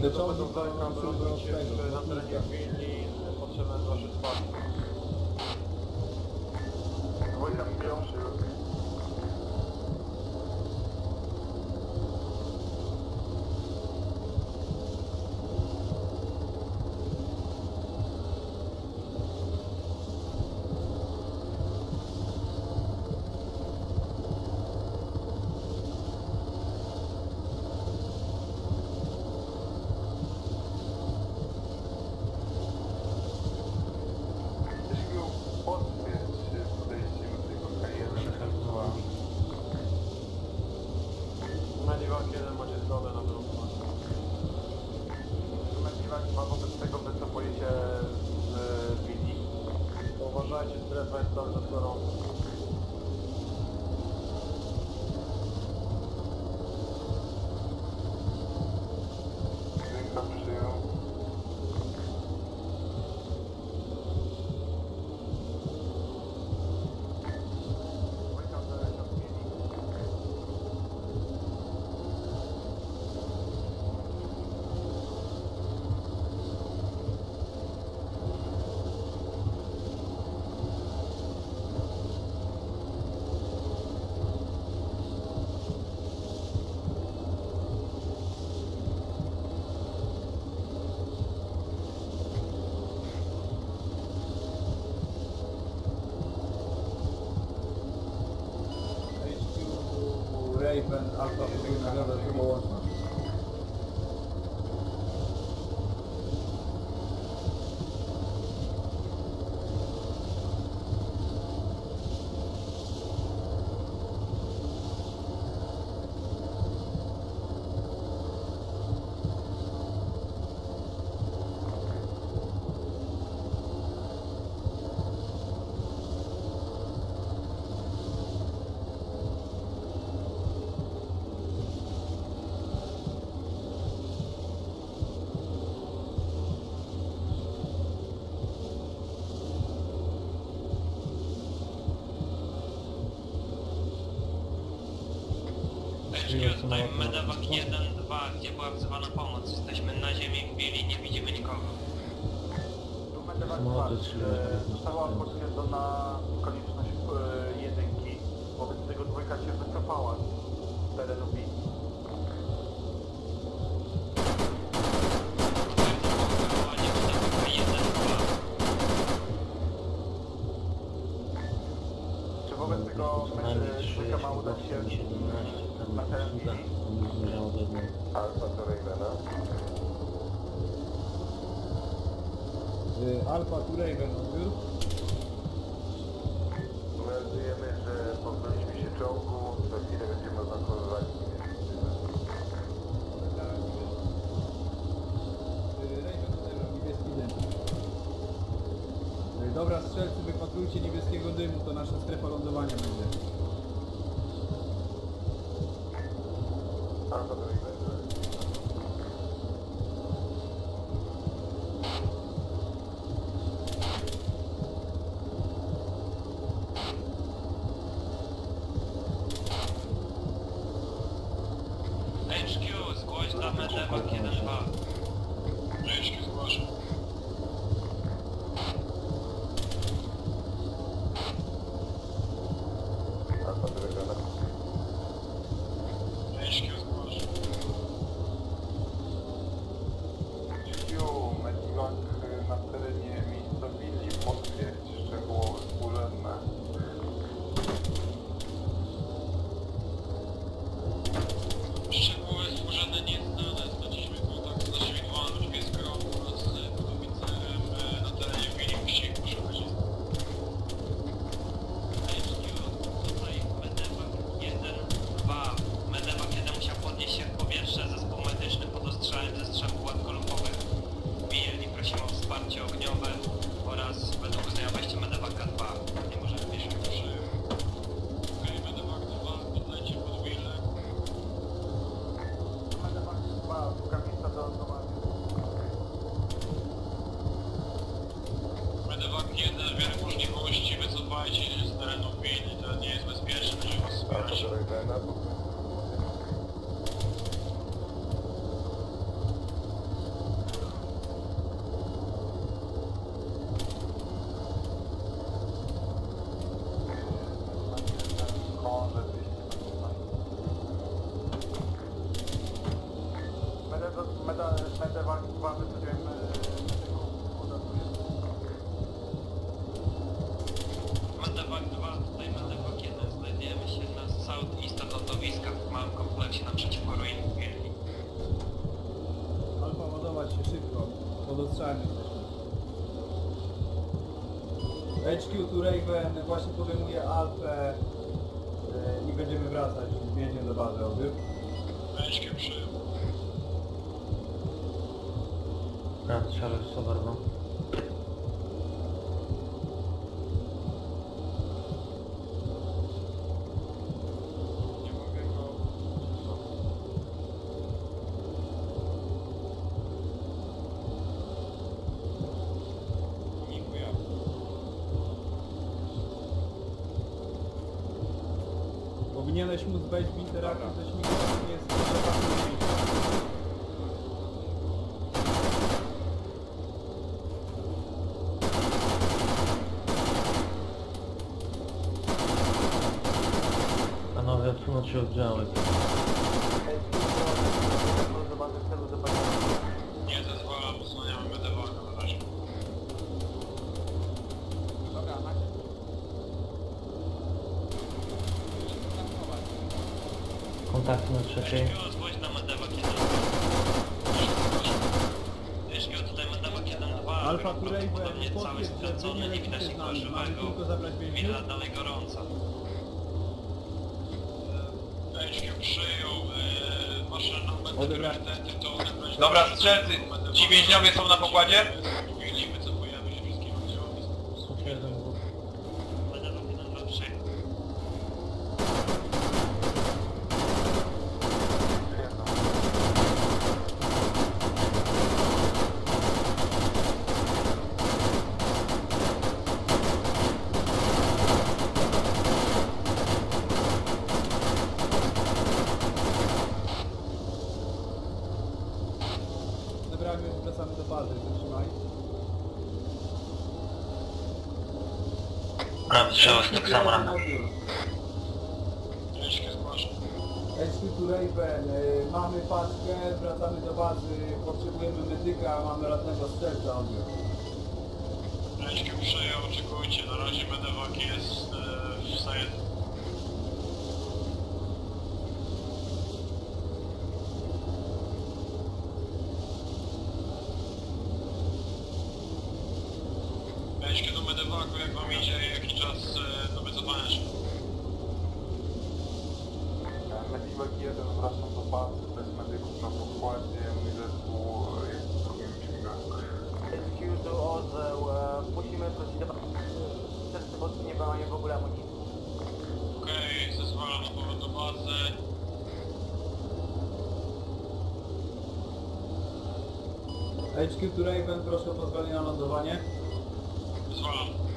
To do tego, na terenie willi potrzebne wasze wsparcie. Dwójka mi pierwszy. Mediwak 1 macie zgodę na wyruchowanie. Mediwak ma wobec tego wycofujecie z willi. Uważajcie, strefa jest czas gorąca. after the one. Tutaj Medevac 1, 2, gdzie była wzywana pomoc. Jesteśmy na ziemi w Billy, nie widzimy nikogo. Tu będę was patrz. Została potwierdzona konieczność e, jedynki. Wobec tego dwójka się wycofała z terenu B. Wyruchowanie Medevac 1, 2. Czy wobec tego e, dwójka ma udać się? Alfa do Ravena. Y, Alpha tu Raven, odbiór. Meldujemy, że pozbyliśmy się czołgu. Za chwilę będziemy. Y, Dobra, strzelcy, wypatrujcie niebieskiego dymu, to nasza strefa lądowania będzie. Alfa do HQ tu Raven właśnie podejmuje Alfę e, i będziemy wracać z do bazy, odbiór. HQ przyjął. Ja strzelę z soberwą. Powinieneś móc wejść w interakcję ze śmigłowcem, jest przepraszam. Panowie, odsunąć się od działek. do bazy w celu zobaczenia. Nie zezwalam, usłaniamy medewaga na razie. Dobra, macie. Kontakty na trzeciej. HQ, zgłoś na Medevak 1. HQ, tutaj Medevak 1-2. Alfa potwierdź, że wy nie skręcony, nie widać nikogo żywego. Willa dalej gorąca. HQ przyjął, maszyną będę Odebrać. priorytety, to odebrać... Dobra, strzelcy, ci więźniowie są na pokładzie? Chwili, wycofujemy się wszystkimi oddziałami. Są jeden dwóch. Medevak 1, 2, 3. Zebrałem już wracamy do bazy, wytrzymaj. Prawy strzał tak samo rano. HQ tu Raven, e, mamy paczkę, wracamy do bazy, potrzebujemy medyka, mamy radnego strzelca, odbiór. HQ przyjął, oczekujcie, na razie medewak jest yy, w stanie... HQ do idzie jakiś czas yy, do wycofania się. Mediwek 1 wracam do bazy bez medyków na pokładzie, mój zespół jest w drugim śmigawku. HQ do OZEł, e, musimy wrócić do bazy. Wszyscy, bo nie mamy w ogóle amunicji. Okej, zezwalam na powrót do bazy. HQ tu Raven, proszę o pozwolenie na lądowanie. Zezwalam.